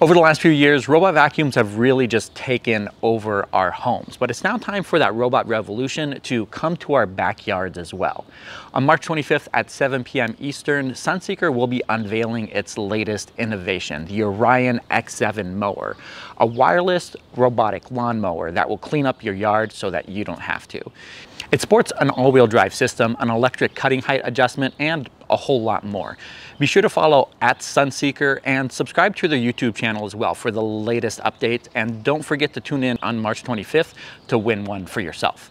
Over the last few years, robot vacuums have really just taken over our homes, but it's now time for that robot revolution to come to our backyards as well. On March 25th at 7 p.m. Eastern, Sunseeker will be unveiling its latest innovation, the Orion X7 mower, a wireless robotic lawnmower that will clean up your yard so that you don't have to. It sports an all-wheel drive system, an electric cutting height adjustment, and a whole lot more. Be sure to follow at Sunseeker and subscribe to their YouTube channel as well for the latest updates. And don't forget to tune in on March 25th to win one for yourself.